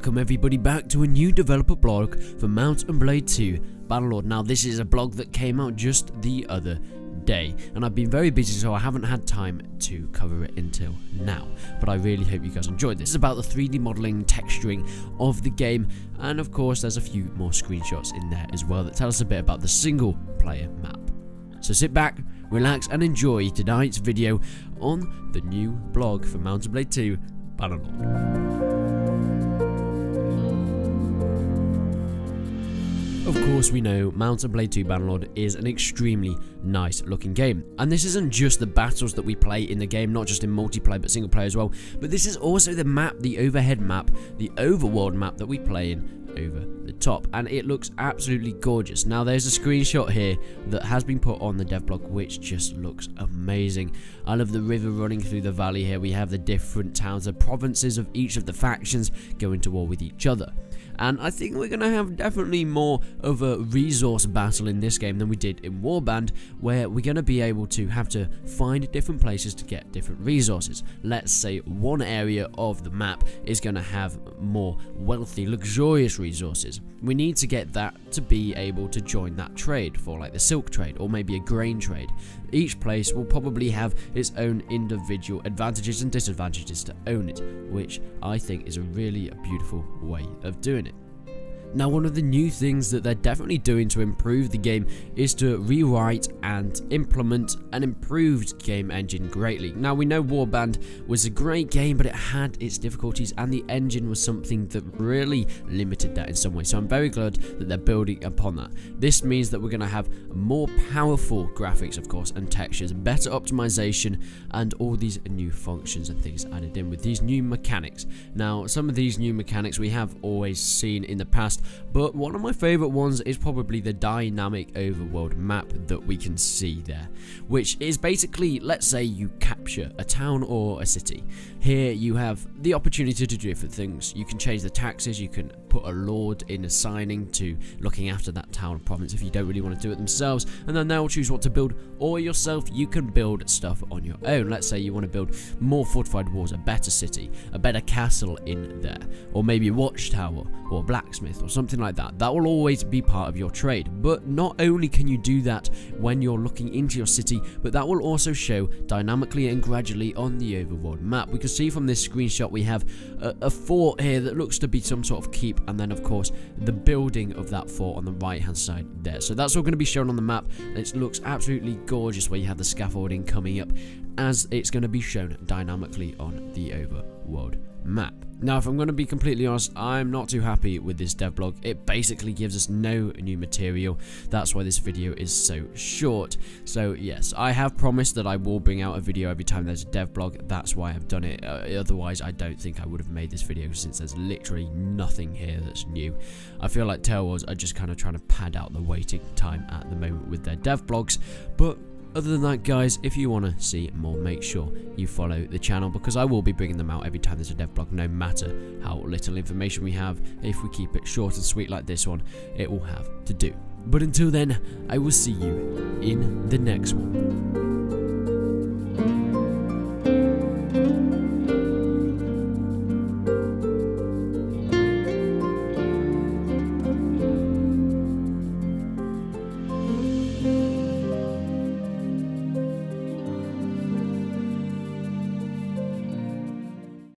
welcome everybody back to a new developer blog for Mount Blade 2 Bannerlord. Now this is a blog that came out just the other day and I've been very busy so I haven't had time to cover it until now but I really hope you guys enjoyed this. It's about the 3D modeling texturing of the game and of course there's a few more screenshots in there as well that tell us a bit about the single player map. So sit back, relax and enjoy tonight's video on the new blog for Mount Blade 2 Bannerlord. Course we know Mount and Blade 2 Bannerlord is an extremely nice looking game. And this isn't just the battles that we play in the game, not just in multiplayer but single player as well, but this is also the map, the overhead map, the overworld map that we play in over the top. And it looks absolutely gorgeous. Now there's a screenshot here that has been put on the dev blog which just looks amazing. I love the river running through the valley here. We have the different towns the provinces of each of the factions going to war with each other and I think we're going to have definitely more of a resource battle in this game than we did in Warband, where we're going to be able to have to find different places to get different resources. Let's say one area of the map is going to have more wealthy, luxurious resources. We need to get that to be able to join that trade for like the silk trade or maybe a grain trade. Each place will probably have its own individual advantages and disadvantages to own it, which I think is a really beautiful way of doing it. Now one of the new things that they're definitely doing to improve the game is to rewrite and implement an improved game engine greatly. Now we know Warband was a great game but it had its difficulties and the engine was something that really limited that in some way so I'm very glad that they're building upon that. This means that we're going to have more powerful graphics of course and textures, better optimization and all these new functions and things added in with these new mechanics. Now some of these new mechanics we have always seen in the past but one of my favourite ones is probably the dynamic overworld map that we can see there, which is basically, let's say you capture a town or a city. Here you have the opportunity to do different things. You can change the taxes, you can put a lord in assigning to looking after that town or province if you don't really want to do it themselves, and then they'll choose what to build, or yourself, you can build stuff on your own. Let's say you want to build more fortified walls, a better city, a better castle in there, or maybe a watchtower, or a blacksmith, or something like that. That will always be part of your trade. But not only can you do that when you're looking into your city, but that will also show dynamically and gradually on the overworld map. We can see from this screenshot we have a, a fort here that looks to be some sort of keep, and then of course the building of that fort on the right hand side there. So that's all going to be shown on the map. It looks absolutely gorgeous where you have the scaffolding coming up as it's going to be shown dynamically on the overworld map. Now, if I'm going to be completely honest, I'm not too happy with this devlog. It basically gives us no new material. That's why this video is so short. So, yes, I have promised that I will bring out a video every time there's a devlog. That's why I've done it. Uh, otherwise, I don't think I would have made this video since there's literally nothing here that's new. I feel like TaleWorlds are just kind of trying to pad out the waiting time at the moment with their devlogs. But other than that, guys, if you want to see more, make sure you follow the channel because I will be bringing them out every time there's a dev blog, no matter how little information we have. If we keep it short and sweet like this one, it will have to do. But until then, I will see you in the next one.